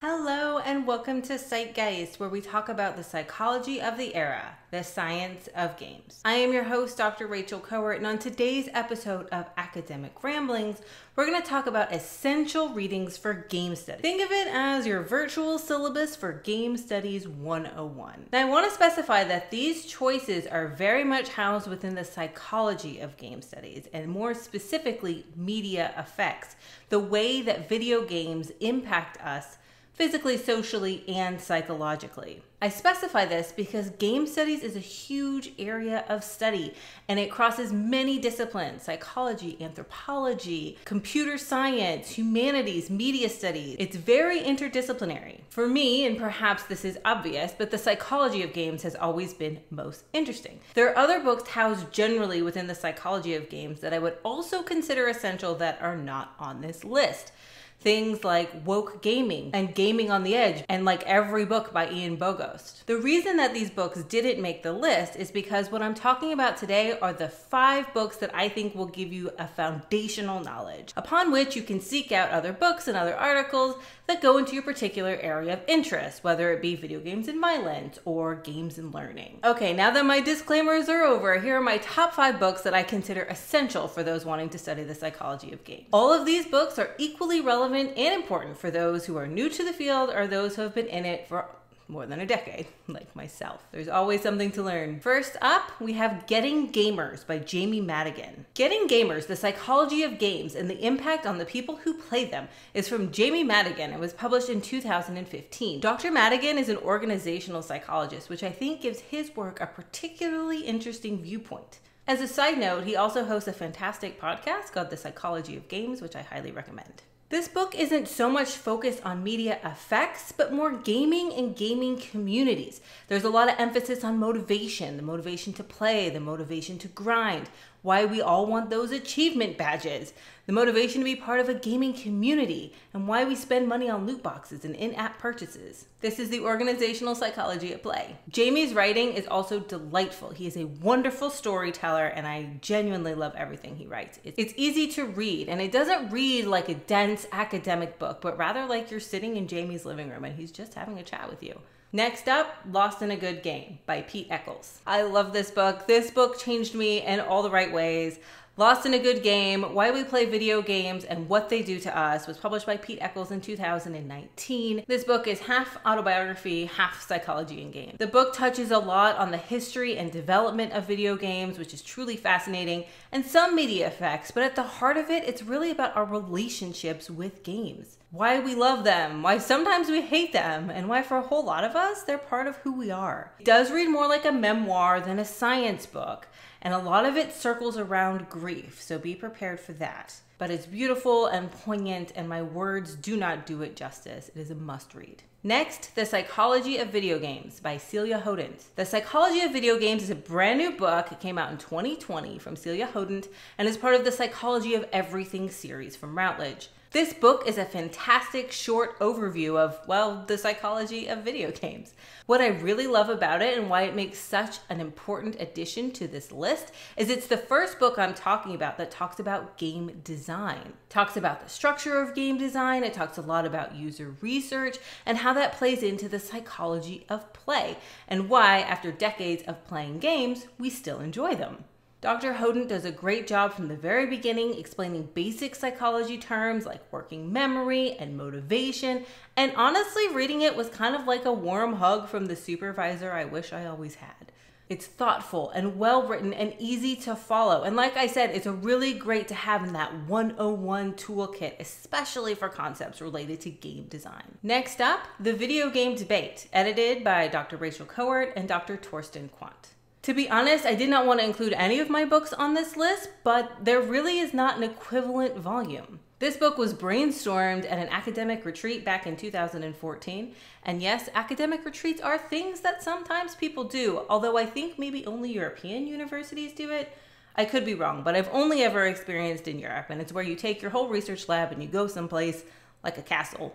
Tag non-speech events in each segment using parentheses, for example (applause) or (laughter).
Hello, and welcome to Psychgeist, where we talk about the psychology of the era, the science of games. I am your host, Dr. Rachel Kowert, and on today's episode of Academic Ramblings, we're going to talk about essential readings for game studies. Think of it as your virtual syllabus for Game Studies 101. Now, I want to specify that these choices are very much housed within the psychology of game studies, and more specifically, media effects, the way that video games impact us physically, socially, and psychologically. I specify this because game studies is a huge area of study and it crosses many disciplines psychology, anthropology, computer science, humanities, media studies. It's very interdisciplinary. For me, and perhaps this is obvious, but the psychology of games has always been most interesting. There are other books housed generally within the psychology of games that I would also consider essential that are not on this list things like woke gaming and gaming on the edge and like every book by Ian Bogost. The reason that these books didn't make the list is because what I'm talking about today are the five books that I think will give you a foundational knowledge upon which you can seek out other books and other articles that go into your particular area of interest, whether it be video games and violence or games and learning. Okay, now that my disclaimers are over, here are my top five books that I consider essential for those wanting to study the psychology of games. All of these books are equally relevant and important for those who are new to the field or those who have been in it for more than a decade, (laughs) like myself. There's always something to learn. First up, we have Getting Gamers by Jamie Madigan. Getting Gamers, the psychology of games and the impact on the people who play them is from Jamie Madigan and was published in 2015. Dr. Madigan is an organizational psychologist, which I think gives his work a particularly interesting viewpoint. As a side note, he also hosts a fantastic podcast called The Psychology of Games, which I highly recommend. This book isn't so much focused on media effects, but more gaming and gaming communities. There's a lot of emphasis on motivation the motivation to play, the motivation to grind, why we all want those achievement badges, the motivation to be part of a gaming community, and why we spend money on loot boxes and in app purchases. This is the organizational psychology at play. Jamie's writing is also delightful. He is a wonderful storyteller, and I genuinely love everything he writes. It's easy to read, and it doesn't read like a dense academic book, but rather like you're sitting in Jamie's living room and he's just having a chat with you. Next up, Lost in a Good Game by Pete Etchells. I love this book. This book changed me in all the right ways. Lost in a Good Game, Why We Play Video Games and What They Do to Us was published by Pete Etchells in 2019. This book is half autobiography, half psychology and games. The book touches a lot on the history and development of video games, which is truly fascinating, and some media effects, but at the heart of it, it's really about our relationships with games. Why we love them, why sometimes we hate them, and why for a whole lot of us, they're part of who we are. It does read more like a memoir than a science book and a lot of it circles around grief, so be prepared for that. But it's beautiful and poignant, and my words do not do it justice. It is a must read. Next, The Psychology of Video Games by Celia Hodent. The Psychology of Video Games is a brand new book. It came out in 2020 from Celia Hodent and is part of the Psychology of Everything series from Routledge. This book is a fantastic short overview of, well, the psychology of video games. What I really love about it and why it makes such an important addition to this list is it's the first book I'm talking about that talks about game design. talks about the structure of game design, it talks a lot about user research and how that plays into the psychology of play and why after decades of playing games, we still enjoy them. Dr. Hodent does a great job from the very beginning explaining basic psychology terms like working memory and motivation. And honestly, reading it was kind of like a warm hug from the supervisor I wish I always had. It's thoughtful and well written and easy to follow. And like I said, it's a really great to have in that 101 toolkit, especially for concepts related to game design. Next up, The Video Game Debate, edited by Dr. Rachel Kowert and Dr. Torsten Quandt. To be honest, I did not want to include any of my books on this list, but there really is not an equivalent volume. This book was brainstormed at an academic retreat back in 2014. And yes, academic retreats are things that sometimes people do, although I think maybe only European universities do it. I could be wrong, but I've only ever experienced in Europe, and it's where you take your whole research lab and you go someplace like a castle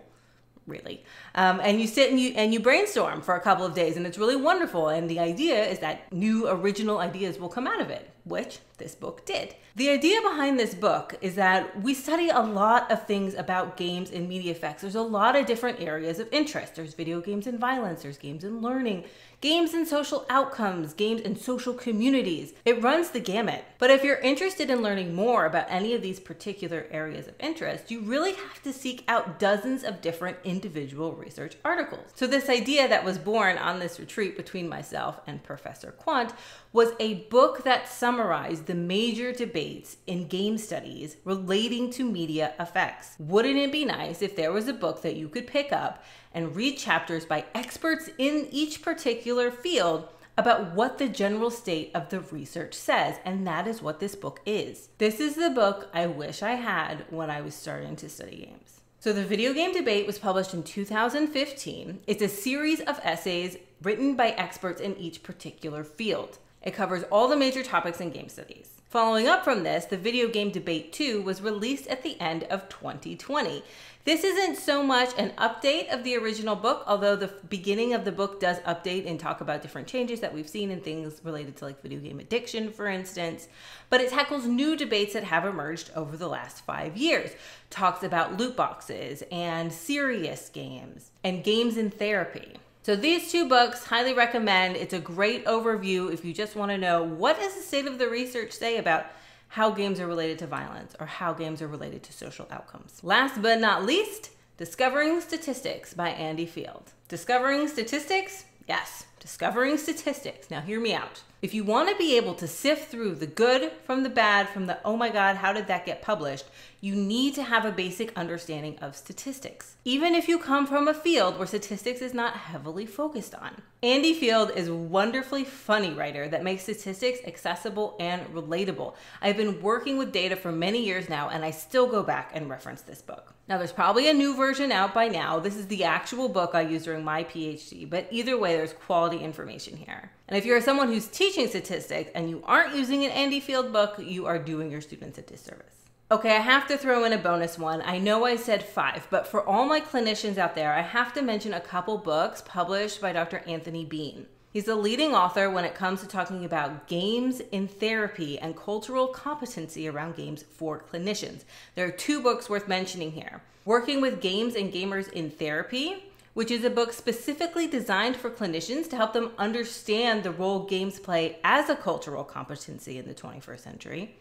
really. Um, and you sit and you and you brainstorm for a couple of days, and it's really wonderful. And the idea is that new original ideas will come out of it. Which this book did. The idea behind this book is that we study a lot of things about games and media effects. There's a lot of different areas of interest. There's video games and violence, there's games and learning, games and social outcomes, games and social communities. It runs the gamut. But if you're interested in learning more about any of these particular areas of interest, you really have to seek out dozens of different individual research articles. So, this idea that was born on this retreat between myself and Professor Quandt was a book that summarized the major debates in game studies relating to media effects. Wouldn't it be nice if there was a book that you could pick up and read chapters by experts in each particular field about what the general state of the research says, and that is what this book is. This is the book I wish I had when I was starting to study games. So, the video game debate was published in 2015. It's a series of essays written by experts in each particular field. It covers all the major topics in game studies. Following up from this, the Video Game Debate 2 was released at the end of 2020. This isn't so much an update of the original book, although the beginning of the book does update and talk about different changes that we've seen in things related to like video game addiction, for instance. But it tackles new debates that have emerged over the last five years. Talks about loot boxes and serious games and games in therapy. So these two books, highly recommend. It's a great overview if you just want to know what does the state of the research say about how games are related to violence or how games are related to social outcomes. Last but not least, Discovering Statistics by Andy Field. Discovering Statistics? Yes, discovering statistics. Now, hear me out. If you want to be able to sift through the good from the bad, from the oh my god, how did that get published, you need to have a basic understanding of statistics. Even if you come from a field where statistics is not heavily focused on. Andy Field is a wonderfully funny writer that makes statistics accessible and relatable. I've been working with data for many years now, and I still go back and reference this book. Now, there's probably a new version out by now. This is the actual book I used during my PhD, but either way, there's quality information here. And if you're someone who's teaching statistics and you aren't using an Andy Field book, you are doing your students a disservice. Okay, I have to throw in a bonus one. I know I said five, but for all my clinicians out there, I have to mention a couple books published by Dr. Anthony Bean. He's a leading author when it comes to talking about games in therapy and cultural competency around games for clinicians. There are two books worth mentioning here Working with Games and Gamers in Therapy which is a book specifically designed for clinicians to help them understand the role games play as a cultural competency in the 21st century.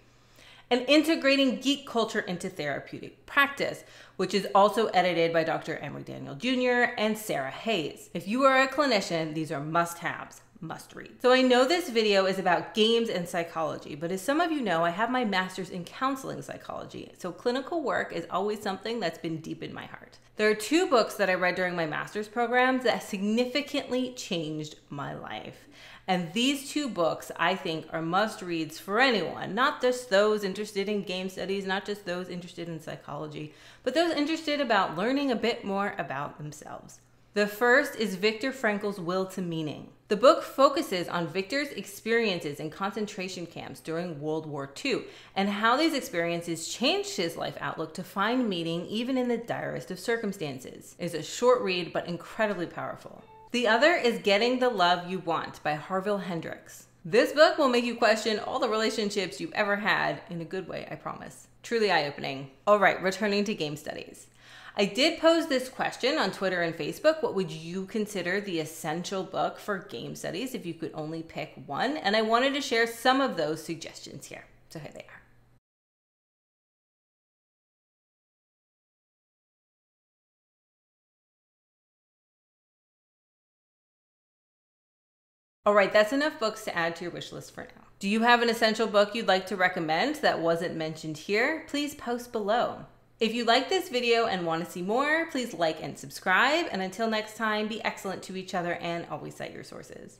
And integrating geek culture into therapeutic practice, which is also edited by Dr. Emory Daniel Jr. and Sarah Hays. If you are a clinician, these are must haves must read. So I know this video is about games and psychology, but as some of you know, I have my master's in counseling psychology. So clinical work is always something that's been deep in my heart. There are two books that I read during my master's programs that significantly changed my life. And these two books, I think, are must reads for anyone, not just those interested in game studies, not just those interested in psychology, but those interested about learning a bit more about themselves. The first is Viktor Frankl's Will to Meaning. The book focuses on Victor's experiences in concentration camps during World War II and how these experiences changed his life outlook to find meaning even in the direst of circumstances. It's a short read but incredibly powerful. The other is Getting the Love You Want by Harville Hendrix. This book will make you question all the relationships you've ever had in a good way, I promise. Truly eye opening. All right, returning to game studies. I did pose this question on Twitter and Facebook. What would you consider the essential book for game studies if you could only pick one? And I wanted to share some of those suggestions here. So here they are. All right, that's enough books to add to your wish list for now. Do you have an essential book you'd like to recommend that wasn't mentioned here? Please post below. If you like this video and want to see more, please like and subscribe. And until next time, be excellent to each other and always cite your sources.